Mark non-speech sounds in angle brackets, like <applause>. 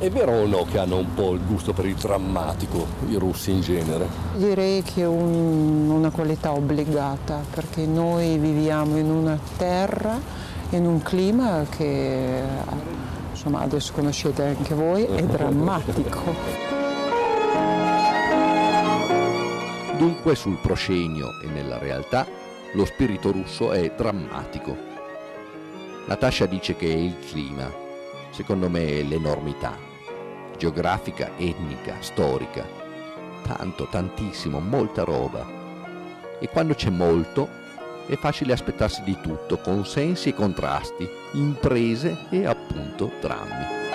È vero o no che hanno un po' il gusto per il drammatico, i russi in genere? Direi che è un, una qualità obbligata perché noi viviamo in una terra, in un clima che insomma adesso conoscete anche voi, è <laughs> drammatico. Dunque sul proscenio e nella realtà lo spirito russo è drammatico. Natascia dice che è il clima, secondo me è l'enormità geografica, etnica, storica. Tanto, tantissimo, molta roba. E quando c'è molto, è facile aspettarsi di tutto, consensi e contrasti, imprese e appunto drammi.